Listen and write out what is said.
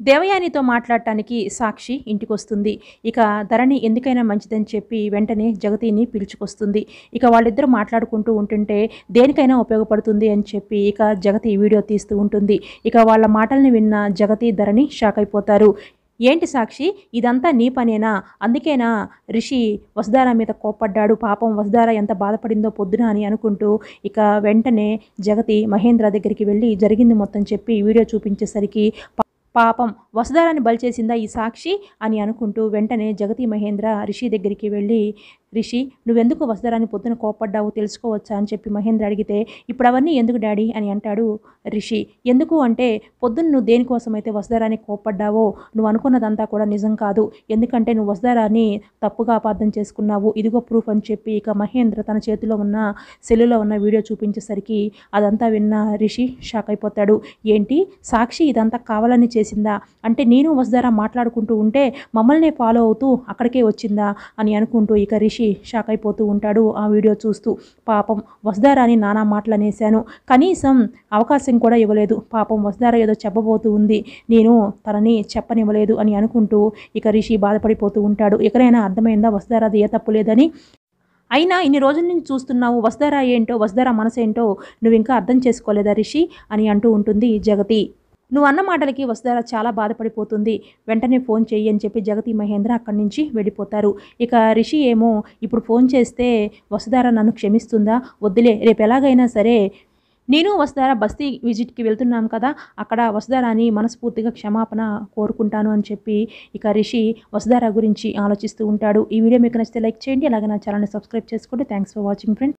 దేవయానితో మాట్లాడటానికి సాక్షి ఇంటికొస్తుంది. ఇక ధరణి ఎందుకైనా మంచిదని చెప్పి వెంటనే జగతిని పిలుచుకొస్తుంది. ఇక వాళ్ళిద్దరూ మాట్లాడుకుంటూ ఉంటుంటే దేనికైనా ఉపయోగపడుతుంది అని చెప్పి ఇక జగతి వీడియో తీస్తూ ఉంటుంది. ఇక వాళ్ళ మాటల్ని విన్న జగతి ధరణి షాక్ అయిపోతారు ఏంటి సాక్షి? ఇదంతా నీ పనేనా? అందుకేనా రిషి వసుధార మీద కోప్పడ్డాడు. పాపం వసుధార ఎంత బాధపడిందో పొద్దున అని అనుకుంటూ ఇక వెంటనే జగతి మహేంద్ర దగ్గరికి వెళ్ళి జరిగింది మొత్తం చెప్పి వీడియో చూపించేసరికి పాపం వసుధారాన్ని బలిచేసిందా ఈ సాక్షి అని అనుకుంటూ వెంటనే జగతి మహేంద్ర రిషి దగ్గరికి వెళ్ళి రిషి నువ్వెందుకు వసుధరాని పొద్దున కోపడ్డావు తెలుసుకోవచ్చా? అని చెప్పి మహేంద్ర అడిగితే ఇప్పుడు అవన్నీ ఎందుకు డాడీ? అని అంటాడు రిషి ఎందుకు అంటే పొద్దున్న నువ్వు దేనికోసమైతే వసుధరాని కోప్పడ్డావో నువ్వు అనుకున్నదంతా కూడా నిజం కాదు. ఎందుకంటే నువ్వు వసుధరాని తప్పుగా అపార్థం చేసుకున్నావు. ఇదిగో ప్రూఫ్ అని చెప్పి ఇక మహేంద్ర తన చేతిలో ఉన్న సెల్లులో ఉన్న వీడియో చూపించేసరికి అదంతా విన్న రిషి షాక్ అయిపోతాడు. ఏంటి? సాక్షి ఇదంతా కావాలని చేసిందా? అంటే నేను వసుధరా మాట్లాడుకుంటూ ఉంటే మమ్మల్నే ఫాలో అవుతూ అక్కడికే వచ్చిందా? అని అనుకుంటూ ఇక రిషి షాక్ అయిపోతూ ఉంటాడు ఆ వీడియో చూస్తూ. పాపం వసుధార అని నానా మాటలు అనేశాను కనీసం అవకాశం కూడా ఇవ్వలేదు. పాపం వసుధార ఏదో చెప్పబోతూ ఉంది. నేను తనని చెప్పనివ్వలేదు అని అనుకుంటూ ఇక రిషి బాధపడిపోతూ ఉంటాడు. ఎక్కడైనా అర్థమైందా వసుధారది ఏ తప్పు లేదని? అయినా ఇన్ని రోజుల నుంచి చూస్తున్నావు వసుధార ఏంటో వసుధార మనసేంటో నువ్వు ఇంకా అర్థం చేసుకోలేదా రిషి? అని అంటూ ఉంటుంది జగతి. నువ్వు అన్న మాటలకి వసుధార చాలా బాధపడిపోతుంది. వెంటనే ఫోన్ చెయ్యి అని చెప్పి జగతి మహేంద్ర అక్కడి నుంచి వెళ్ళిపోతారు. ఇక రిషి ఏమో ఇప్పుడు ఫోన్ చేస్తే వసుధార నన్ను క్షమిస్తుందా? వద్దులే రేపు ఎలాగైనా సరే నేను వసుధార బస్తీ విజిట్కి వెళ్తున్నాం కదా అక్కడ వసుధారాని మనస్ఫూర్తిగా క్షమాపణ కోరుకుంటాను అని చెప్పి ఇక రిషి వసుధార గురించి ఆలోచిస్తూ ఉంటాడు. ఈ వీడియో మీకు నచ్చితే లైక్ చేయండి అలాగే నా ఛానల్ని సబ్స్క్రైబ్ చేసుకోండి థ్యాంక్స్ ఫర్ వాచింగ్ ఫ్రెండ్స్.